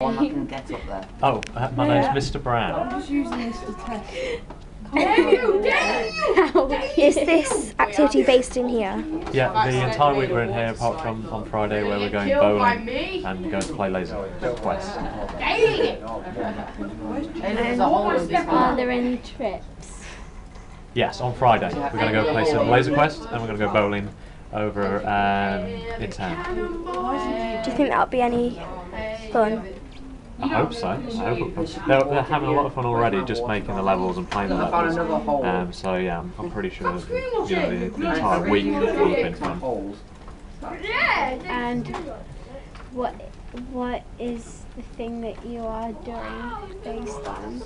One that can get up there. Oh, uh, my name's Mr. Brown. just using this to test. Is this activity based in here? Yeah, the entire week we're in here, apart from on Friday where we're going bowling and going to play Laser Quest. Hey, there's a hole in this Are there any trips? Yes, on Friday we're going to go play some Laser Quest and we're going to go bowling over um, in town. Do you think that'll be any fun? I hope so. I hope it comes. They're, they're having a lot of fun already, just making the levels and playing the levels. Um, so yeah, I'm, I'm pretty sure that, you know the, the entire week will have been fun. Holes. And what what is the thing that you are doing based on?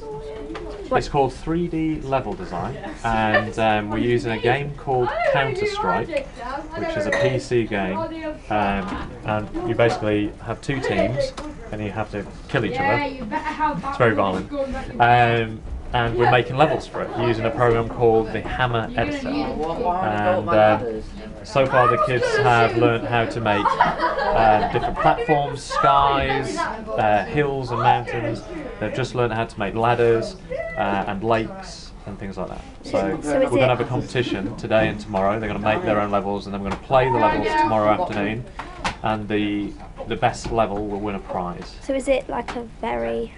It's called 3D level design, and um, we're using a game called Counter Strike, which is a PC game, um, and you basically have two teams, and you have to kill each other. It's very violent, um, and we're making levels for it using a program called the Hammer Editor. Why, why have I And um, so far, the kids have learned how to make uh, different platforms, skies, uh, hills, and mountains. They've just learned how to make ladders uh, and lakes and things like that. So, So we're going to have a competition today and tomorrow. They're going to make their own levels, and then we're going to play the levels tomorrow afternoon. And the the best level will win a prize. So is it like a very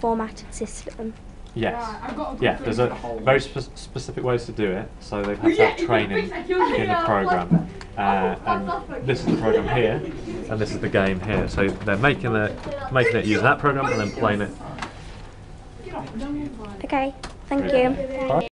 formatted system? Yes. Yeah, there's a very spe- specific ways to do it, so they've had to have training in the program. Uh, and this is the program here, and this is the game here. So they're making it, making it using that program and then playing it. Okay, thank you. Bye.